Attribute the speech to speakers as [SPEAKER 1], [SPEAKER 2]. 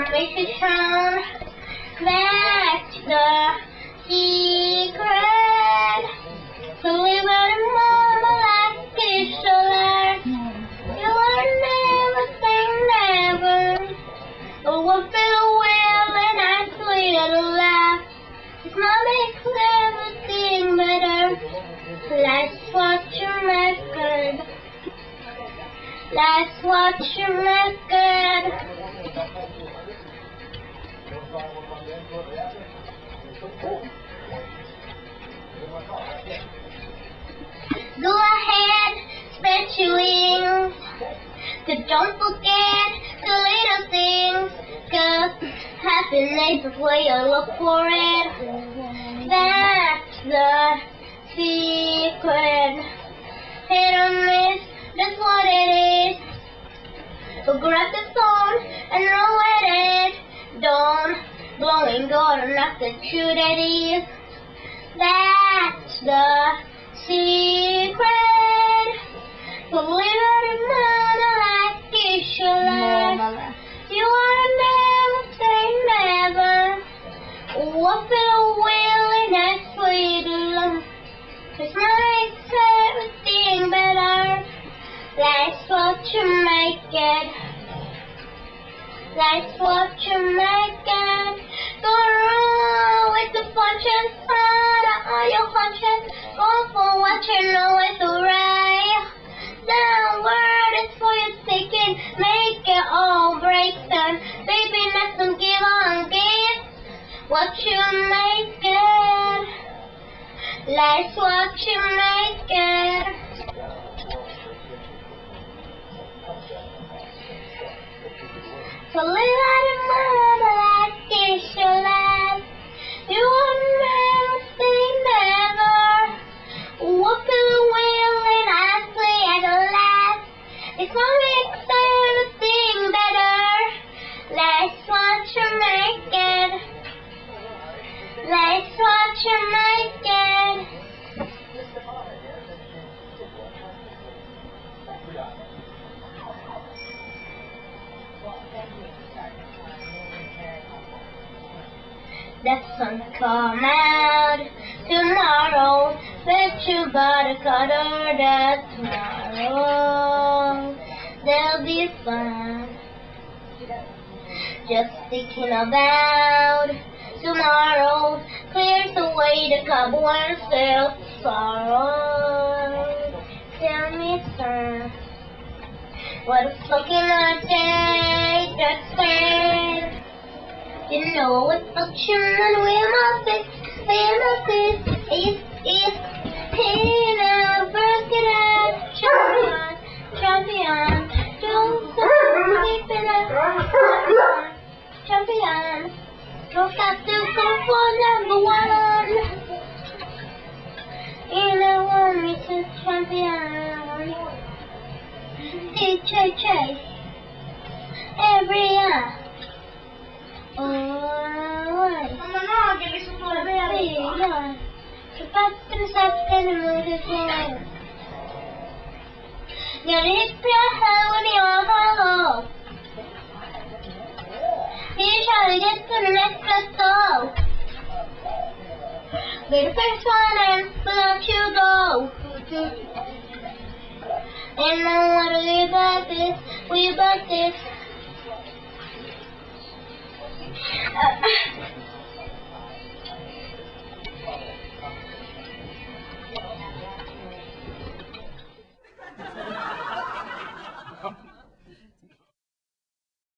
[SPEAKER 1] Turn back to the secret. So we were mama like this. You are never never. But what feel well and I little laugh. It's not makes everything better. Let's watch your record. Let's watch your record. Go ahead, spread your wings. But don't forget the little things. Cause happiness is where you look for it. That's the secret. Hit or miss, that's what it is. So grab the phone and roll it. And go to knock the truth it is. That's the secret. Believe it or not, I like this your life. You are never say never. What feel willing and sweet love. Cause my everything better. That's what you make it. That's what you make it. Wrong with the punches, on your punches. Go for what you know is right. The word is for your taking. Make it all break down. Baby, let them give on give. What you make it. Let's what you make it. So live out of mama Let's watch you make it. The sun come out tomorrow. Bet you better cuddle that tomorrow. There'll be fun. Just thinking about tomorrow clears away the cobwebs of sorrow. Tell me, sir, what a fucking day that's been. You know what function and where my face, where my face is, is, now, work it out, champion, champion, don't stop sleeping up, champion, don't stop for number one, know want me to champion, DJ Chase, every year. Ой.
[SPEAKER 2] Mamma no, che mi sono
[SPEAKER 1] Sì,
[SPEAKER 2] bene.
[SPEAKER 1] dai. Che fatto sapere non che sei. Your lips are held in your hollow. You to to the. Be first one and let you go. And I want to live about this, we about this. Uh,